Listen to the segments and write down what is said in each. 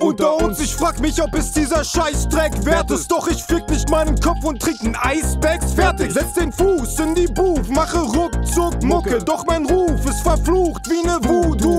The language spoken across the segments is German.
unter uns. Ich frag mich, ob es dieser Scheißdreck wert ist. Doch ich fick nicht meinen Kopf und trink ein Eisbags fertig. Setz den Fuß in die Booth, mache ruckzuck Mucke. Doch mein Ruf ist verflucht wie ne Voodoo-Puppe.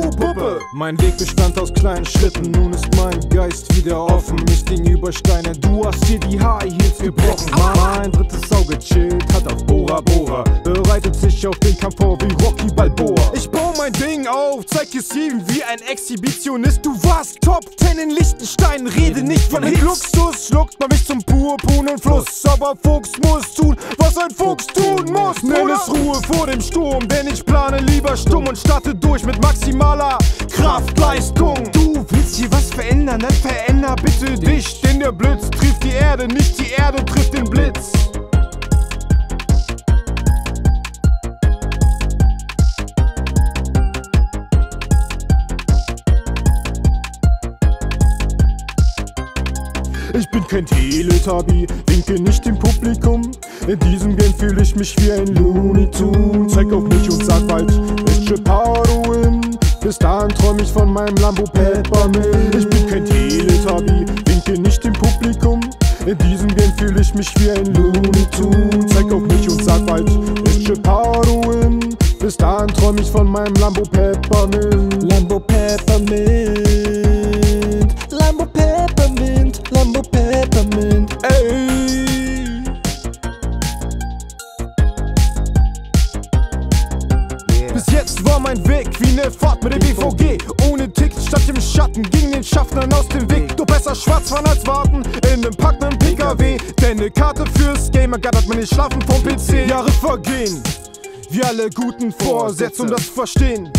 Mein Weg bestand aus kleinen Schritten, nun ist mein Geist wieder offen. Ich ging über Steine, du hast dir die High Heels gebrochen. Mein drittes Auge chillt, hat auf Bora Bora. Bereitet sich auf den Kampf vor wie Rocky Balboa. Ich bau mein Ding auf, zeig es jedem wie ein Exhibitionist. Du warst Top 10 in Liechtenstein, rede nicht von Hits. Luxus schluckt man mich zum purpurnen Fluss. Aber Fuchs muss tun, was ein Fuchs tun muss. Nenn es Ruhe vor dem Sturm, denn ich plane lieber stumm und starte durch mit maximaler Kraftleistung. Du willst hier was verändern, dann veränder bitte dich. Denn der Blitz trifft die Erde, nicht die Erde trifft den Blitz. Ich bin kein Teletubby, winke nicht dem Publikum. In diesem Game fühle ich mich wie ein Looney Tune. Zeig auf mich und sag bald, Power du in. Bis dahin träum ich von meinem Lambo Peppermint. Ich bin kein Teletubby, winke nicht dem Publikum. In diesem Game fühle ich mich wie ein Looney Tune. Zeig auf mich und sag bald, Power du in. Bis dahin träum ich von meinem Lambo Peppermint. Lambo Peppermint. Bis jetzt war mein Weg wie ne Fahrt mit dem BVG. Ohne Ticket statt im Schatten ging den Schaffnern aus dem Weg. Doch besser schwarz fahren als warten in nem packenden PKW. Denn ne Karte fürs Game ergattert man nicht schlafen vom PC. Jahre vergehen, wie alle guten Vorsätze, um das zu verstehen.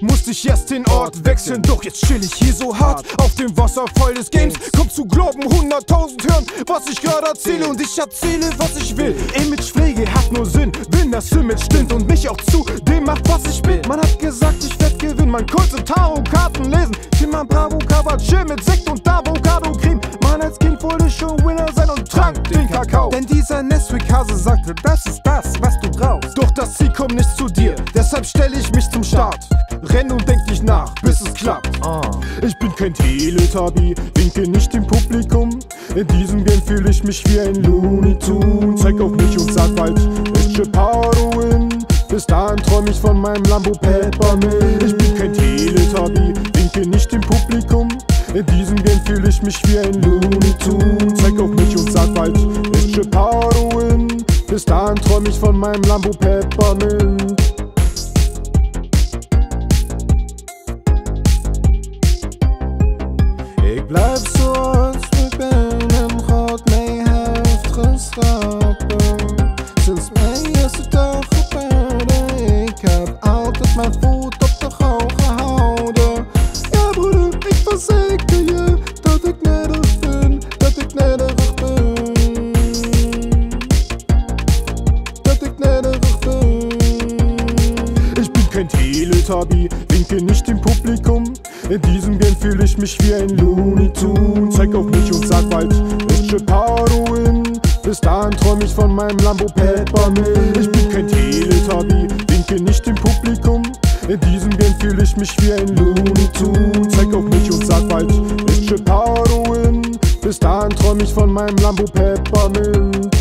Musste ich erst den Ort wechseln, doch jetzt chill ich hier so hart auf dem Wasserfall des Games. Kommt zu glauben, 100.000 hören, was ich gerade erzähle und ich erzähle, was ich will. Imagepflege hat nur Sinn, wenn das Image stimmt und mich auch zu dem macht, was ich bin. Man hat gesagt, ich werd gewinnen, mein Kunst im Tarot-Karten lesen. Ich mein Bravo Cover, chill mit Sekt und Avocado-Creme. Mann, als Kind wollte schon Winner sein und trank den Kakao. Denn dieser Nesquik-Hase sagte, das ist das, was du brauchst. Doch das Ziel kommt nicht zu dir, deshalb stell ich mich zum Start. Renn und denk nicht nach, bis es klappt. Ich bin kein Teletubby, winke nicht dem Publikum. In diesem Game fühle ich mich wie ein Looney Tune. Zeig auf mich und sag bald, welche Power du in. Bis dahin träum ich von meinem Lambo Peppermint. Ich bin kein Teletubby, winke nicht dem Publikum. In diesem Game fühle ich mich wie ein Looney Tune. Zeig auf Bis dahin träum ich von meinem Lambo Peppermint. Ik blijf zoals ik ben en God mij heeft geschapen. Sinds mijn eerste dag op kein Teletubby, winke nicht dem Publikum. In diesem Game fühle ich mich wie ein Looney Tune. Zeig auf mich und sag bald, welche Power du in. Bis dahin träum ich von meinem Lambo Peppermint. Ich bin kein Teletubby, winke nicht dem Publikum. In diesem Game fühle ich mich wie ein Looney Tune. Zeig auf mich und sag bald, welche Power du in. Bis dahin träum ich von meinem Lambo Peppermint.